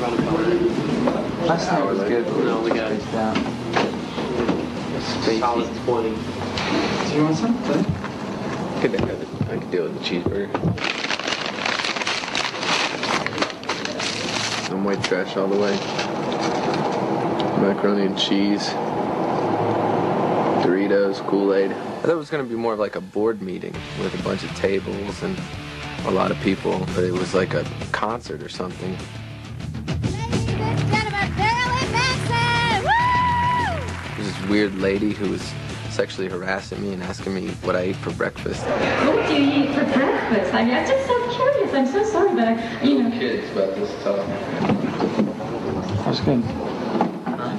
running behind. Last night was good. No, we got Spaced out. solid 20. Do you want some? Clay? Could have it. I could deal with the cheeseburger. I'm white trash all the way. Macaroni and cheese. Doritos, Kool-Aid. I thought it was going to be more of like a board meeting with a bunch of tables and a lot of people, but it was like a concert or something. Weird lady who was sexually harassing me and asking me what I ate for breakfast. What do you eat for breakfast? I mean, I'm just so curious. I'm so sorry, but I, you know. Kids about this talk. That's good.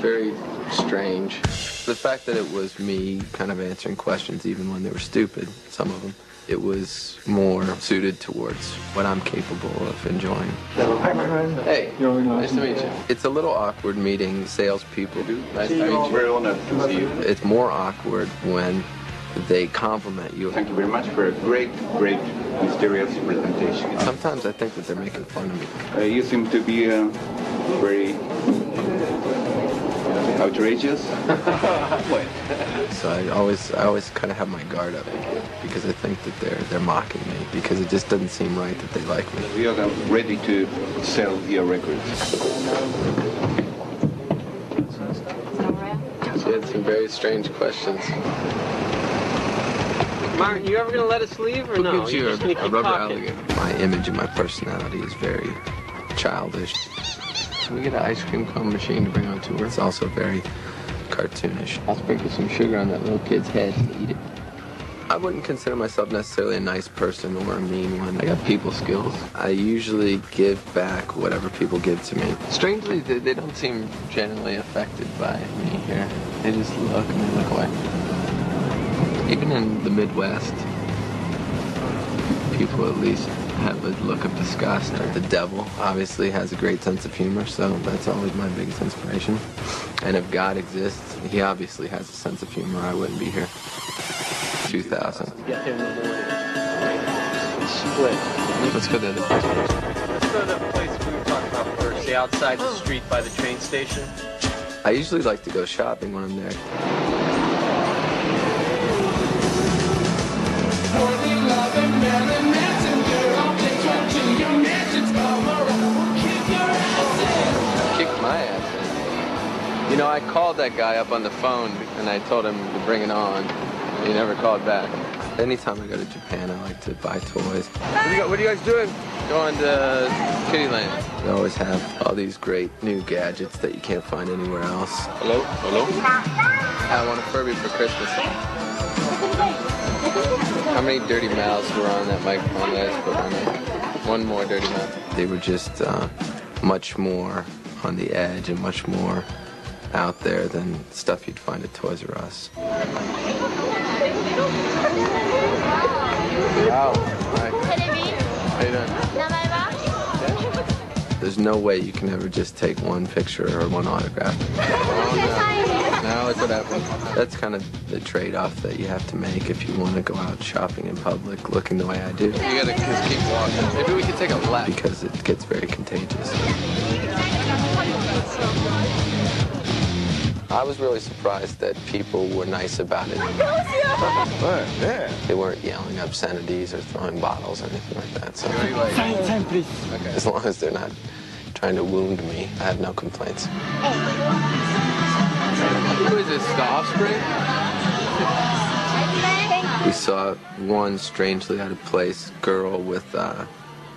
Very strange. The fact that it was me kind of answering questions even when they were stupid, some of them, it was more suited towards what I'm capable of enjoying. Hi, my friend. Hey, nice to meet you. It's a little awkward meeting salespeople. Nice to meet you. Very honored to see you. It's more awkward when they compliment you. Thank you very much for a great, great, mysterious presentation. Sometimes I think that they're making fun of me. Uh, you seem to be uh, very outrageous. What? So I always, I always kind of have my guard up because I think that they're they're mocking me because it just doesn't seem right that they like me. We are ready to sell your records. She had some very strange questions. Martin, you ever gonna let us leave or Who no? gives you a, gonna a keep rubber talking? alligator? My image and my personality is very childish. Can we get an ice cream cone machine to bring on tour? It's also very cartoonish. I'll sprinkle some sugar on that little kid's head and eat it. I wouldn't consider myself necessarily a nice person or a mean one. I got people skills. I usually give back whatever people give to me. Strangely, they, they don't seem generally affected by me here. They just look and they look away. Even in the Midwest, people at least have a look of disgust. The devil obviously has a great sense of humor, so that's always my biggest inspiration. And if God exists, he obviously has a sense of humor. I wouldn't be here. 2000. Get there in the morning. Split. Let's go to the place. Let's go to the place we were talking about first, the outside the street by the train station. I usually like to go shopping when I'm there. Know, I called that guy up on the phone and I told him to bring it on. He never called back. Anytime I go to Japan, I like to buy toys. What are you, what are you guys doing? Going to Kiddyland. They always have all these great new gadgets that you can't find anywhere else. Hello? Hello? I want a Furby for Christmas. How many dirty mouths were on that microphone that I just put on there? One more dirty mouth. They were just uh, much more on the edge and much more out there than stuff you'd find at Toys R Us. Wow. Hi. How you doing? There's no way you can ever just take one picture or one autograph. Now look what happened. That's kind of the trade-off that you have to make if you want to go out shopping in public looking the way I do. You gotta just keep walking. Maybe we could take a left. Because it gets very contagious. I was really surprised that people were nice about it. yeah. They weren't yelling obscenities or throwing bottles or anything like that. So Sign, sign, please. as long as they're not trying to wound me, I have no complaints. Who is this, the offspring? We saw one strangely out of place girl with uh,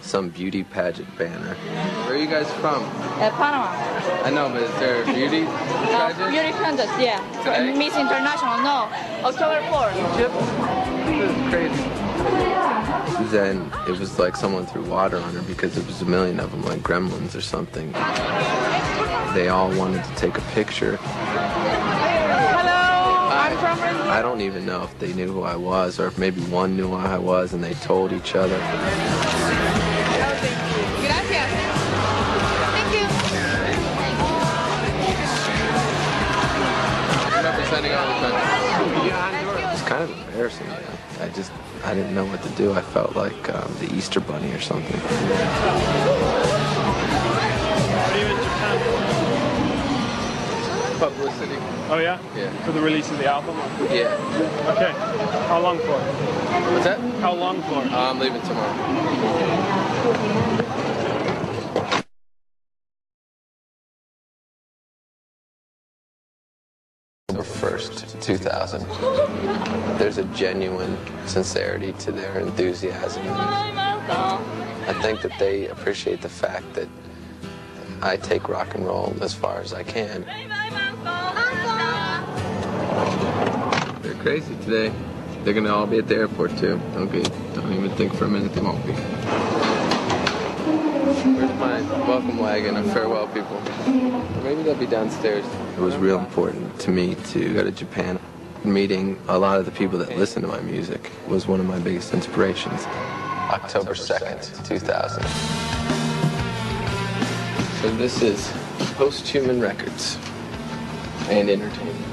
some beauty pageant banner. Where are you guys from? Uh, Panama. I know, but is there a beauty Uh, pageant? beauty contest, yeah. Today? Miss International, no. October 4th. Egypt? This is crazy. Then it was like someone threw water on her because there was a million of them, like gremlins or something. They all wanted to take a picture. Hello, I'm from I don't even know if they knew who I was or if maybe one knew who I was and they told each other. kind of embarrassing. I, I just I didn't know what to do. I felt like um, the Easter Bunny or something. Publicity. Oh yeah. Yeah. For the release of the album. Yeah. Okay. How long for? What's that? How long for? Uh, I'm leaving tomorrow. October 1st, 2000. There's a genuine sincerity to their enthusiasm. I think that they appreciate the fact that I take rock and roll as far as I can. They're crazy today. They're gonna all be at the airport too. Okay, don't even think for a minute they won't be. Where's my welcome wagon and farewell people? Or maybe they'll be downstairs. It was real important to me to go to Japan. Meeting a lot of the people that listen to my music was one of my biggest inspirations. October 2nd, 2000. So this is Post-Human Records and Entertainment.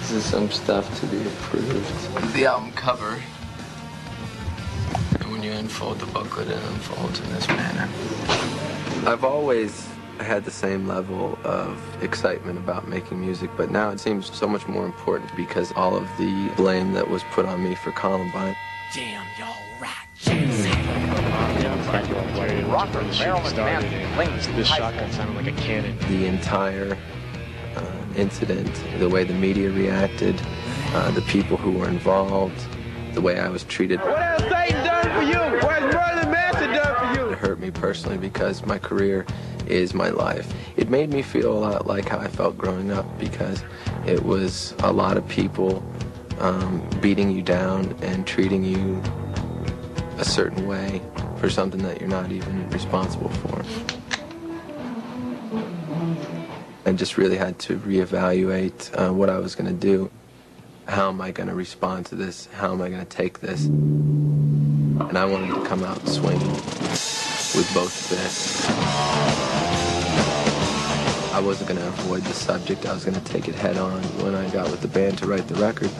This is some stuff to be approved. The album cover. And when you unfold the booklet, it unfolds in this manner. I've always had the same level of excitement about making music, but now it seems so much more important because all of the blame that was put on me for Columbine. Rockford, Maryland man Lincoln This High shotgun School. sounded like a cannon. the entire uh, incident, the way the media reacted, uh, the people who were involved, the way I was treated. What has Satan done for you? Marilyn Manson done for you? It hurt me personally because my career is my life. It made me feel a lot like how I felt growing up because it was a lot of people um, beating you down and treating you a certain way for something that you're not even responsible for. I just really had to reevaluate uh, what I was going to do. How am I going to respond to this? How am I going to take this? And I wanted to come out swinging with both fists. I wasn't going to avoid the subject. I was going to take it head on. When I got with the band to write the record,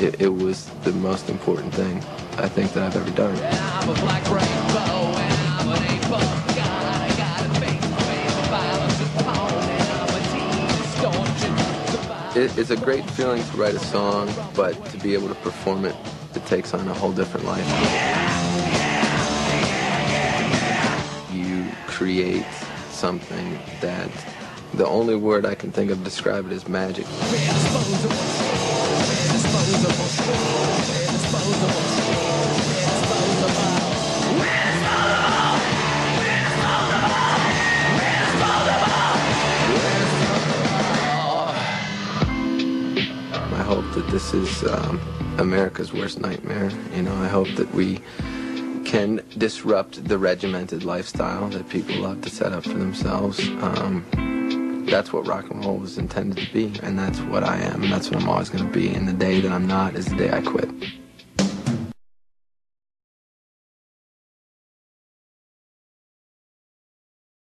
it, it was the most important thing I think that I've ever done. It, it's a great feeling to write a song, but to be able to perform it, it takes on a whole different life. Create something that the only word I can think of to describe it is magic. I hope that this is um, America's worst nightmare. You know, I hope that we can disrupt the regimented lifestyle that people love to set up for themselves. Um, that's what rock and roll was intended to be, and that's what I am, and that's what I'm always going to be. And the day that I'm not is the day I quit.